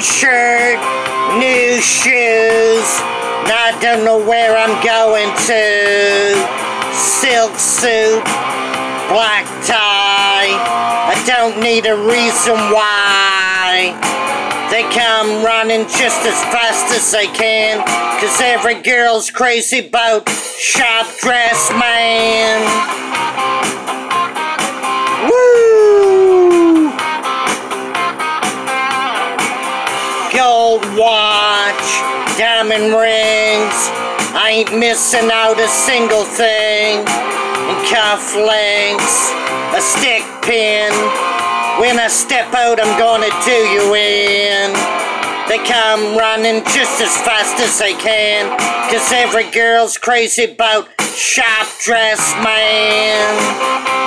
Green shirt, new shoes. I don't know where I'm going to. Silk suit, black tie. I don't need a reason why. They come running just as fast as they can. Cause every girl's crazy about sharp dress man. Diamond rings. I ain't missing out a single thing. And cufflinks, a stick pin. When I step out, I'm gonna do you in. They come running just as fast as they can. Cause every girl's crazy about sharp dress man.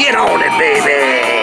Get on it, baby!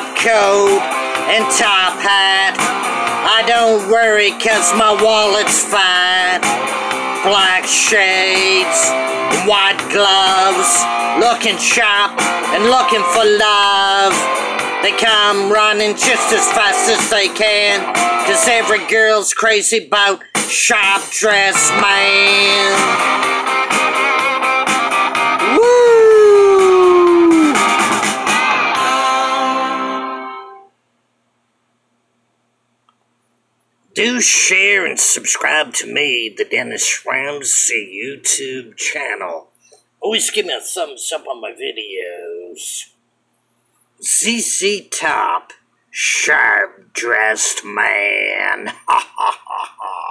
Top coat and top hat. I don't worry cause my wallet's fine. Black shades, and white gloves, looking sharp and looking for love. They come running just as fast as they can, cause every girl's crazy about sharp dress man. Do share and subscribe to me, the Dennis Ramsay YouTube channel. Always give me a thumbs up on my videos. ZZ Top, sharp dressed man. Ha ha ha ha.